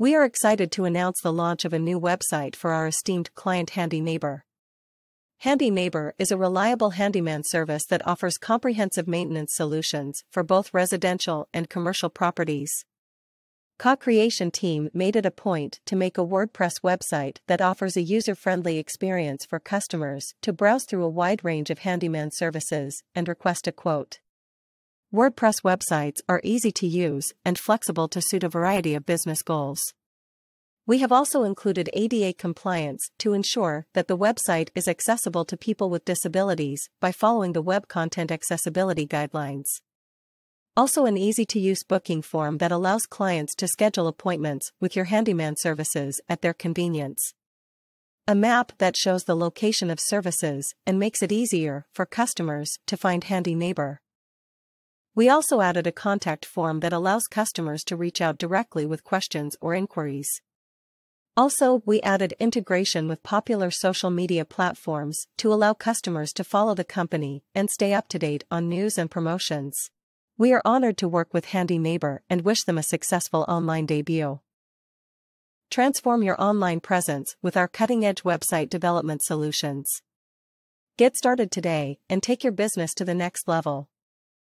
We are excited to announce the launch of a new website for our esteemed client Handy Neighbor. Handy Neighbor is a reliable handyman service that offers comprehensive maintenance solutions for both residential and commercial properties. Kha Creation team made it a point to make a WordPress website that offers a user-friendly experience for customers to browse through a wide range of handyman services and request a quote. WordPress websites are easy to use and flexible to suit a variety of business goals. We have also included ADA compliance to ensure that the website is accessible to people with disabilities by following the Web Content Accessibility Guidelines. Also an easy-to-use booking form that allows clients to schedule appointments with your handyman services at their convenience. A map that shows the location of services and makes it easier for customers to find Handy Neighbor. We also added a contact form that allows customers to reach out directly with questions or inquiries. Also, we added integration with popular social media platforms to allow customers to follow the company and stay up to date on news and promotions. We are honored to work with Handy Neighbor and wish them a successful online debut. Transform your online presence with our cutting-edge website development solutions. Get started today and take your business to the next level.